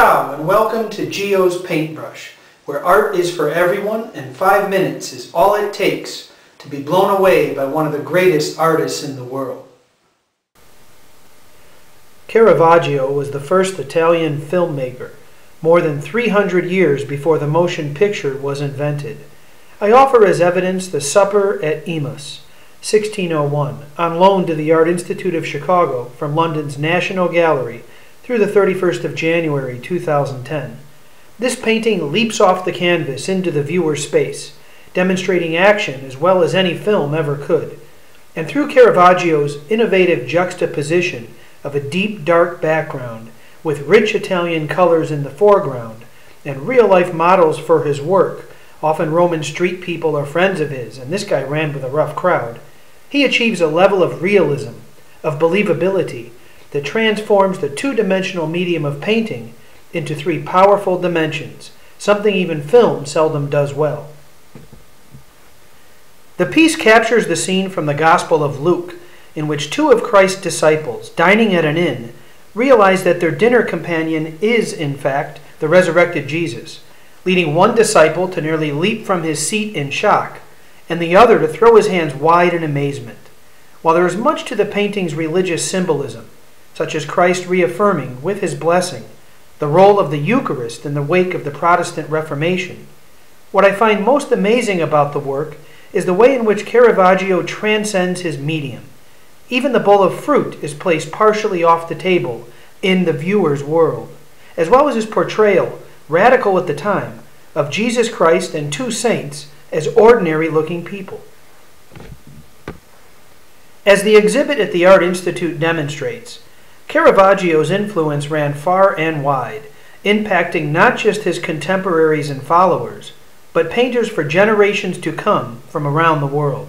Ciao and welcome to Gio's Paintbrush, where art is for everyone and five minutes is all it takes to be blown away by one of the greatest artists in the world. Caravaggio was the first Italian filmmaker, more than 300 years before the motion picture was invented. I offer as evidence the Supper at Emmaus, 1601, on loan to the Art Institute of Chicago from London's National Gallery through the 31st of January 2010. This painting leaps off the canvas into the viewer's space, demonstrating action as well as any film ever could. And through Caravaggio's innovative juxtaposition of a deep dark background with rich Italian colors in the foreground and real life models for his work, often Roman street people or friends of his, and this guy ran with a rough crowd, he achieves a level of realism, of believability, that transforms the two dimensional medium of painting into three powerful dimensions, something even film seldom does well. The piece captures the scene from the Gospel of Luke, in which two of Christ's disciples, dining at an inn, realize that their dinner companion is, in fact, the resurrected Jesus, leading one disciple to nearly leap from his seat in shock, and the other to throw his hands wide in amazement. While there is much to the painting's religious symbolism, such as Christ reaffirming, with his blessing, the role of the Eucharist in the wake of the Protestant Reformation, what I find most amazing about the work is the way in which Caravaggio transcends his medium. Even the bowl of fruit is placed partially off the table in the viewer's world, as well as his portrayal, radical at the time, of Jesus Christ and two saints as ordinary looking people. As the exhibit at the Art Institute demonstrates, Caravaggio's influence ran far and wide, impacting not just his contemporaries and followers, but painters for generations to come from around the world.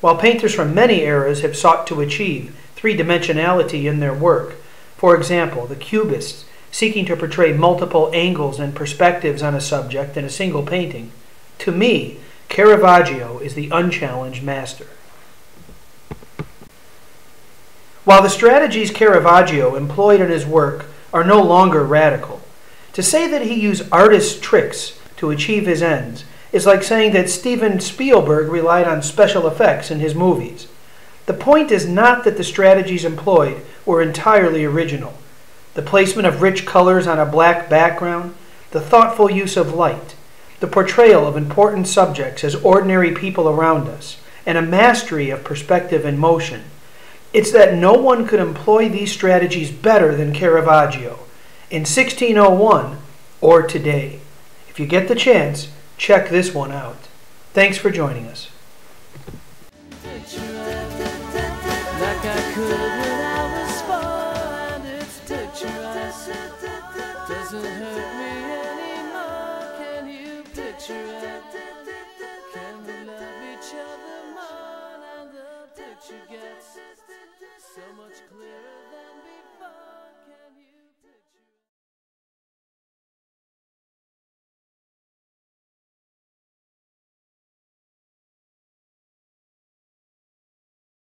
While painters from many eras have sought to achieve three dimensionality in their work, for example, the Cubists seeking to portray multiple angles and perspectives on a subject in a single painting, to me, Caravaggio is the unchallenged master. While the strategies Caravaggio employed in his work are no longer radical, to say that he used artist tricks to achieve his ends is like saying that Steven Spielberg relied on special effects in his movies. The point is not that the strategies employed were entirely original. The placement of rich colors on a black background, the thoughtful use of light, the portrayal of important subjects as ordinary people around us, and a mastery of perspective and motion. It's that no one could employ these strategies better than Caravaggio in 1601 or today. If you get the chance, check this one out. Thanks for joining us.